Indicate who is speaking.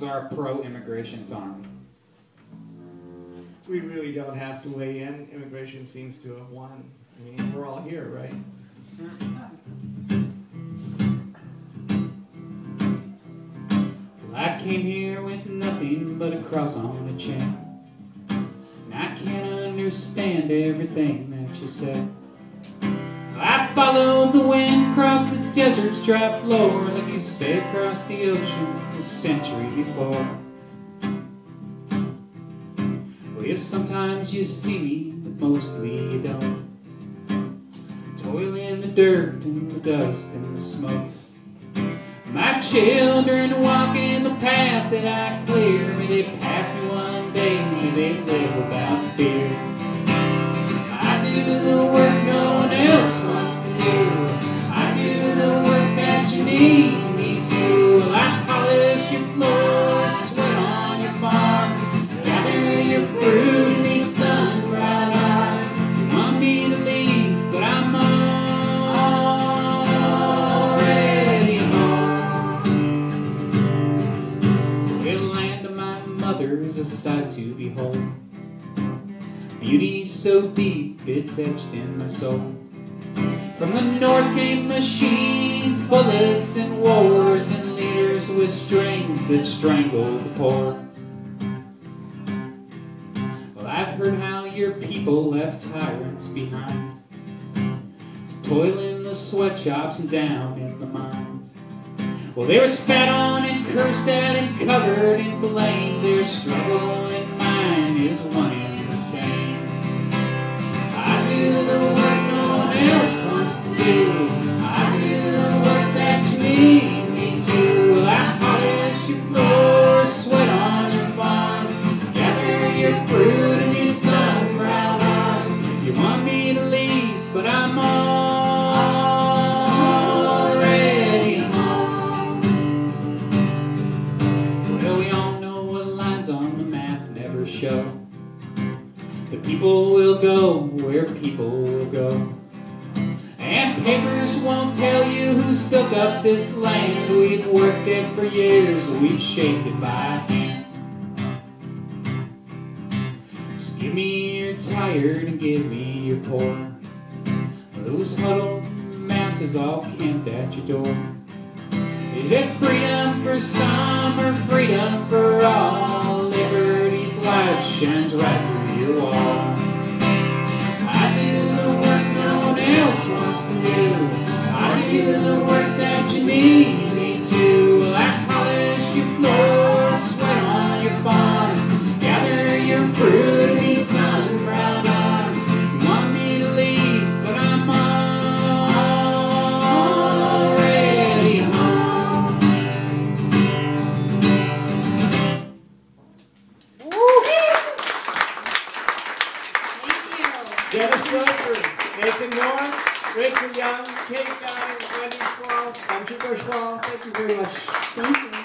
Speaker 1: is our pro-immigration song.
Speaker 2: We really don't have to weigh in. Immigration seems to have won. I mean, we're all here, right?
Speaker 1: Well, I came here with nothing but a cross on a chain. And I can't understand everything that you said. I followed the wind across desert's dry floor, like you say across the ocean a century before. Well, yes, sometimes you see me, but mostly you don't. Toil in the dirt and the dust and the smoke. My children walk in the path that I clear. May they pass me one day, may they live without a sight to behold. Beauty so deep it's etched in my soul. From the north came machines, bullets, and wars, and leaders with strings that strangle the poor. Well, I've heard how your people left tyrants behind, to toil in the sweatshops and down in the mines. Well, they were spat on and cursed at and covered in blame. Their struggle go where people will go. And papers won't tell you who's built up this land. We've worked it for years, we've shaped it by hand. So give me your tired and give me your poor. Those huddled masses all camped at your door. Is it freedom for some or freedom for all? Liberty's light shines right through your wall. I do the work that you need me to. Well, I polish your floors, sweat on your farms, gather your fruit in these sun-brown arms. You want me to leave, but I'm already home.
Speaker 2: Dennis Silver, Nathan Moore, Rachel Young, Kate Young, Wendy Schwal, I'm Chico Schwal. Thank you very much.
Speaker 3: Thank you.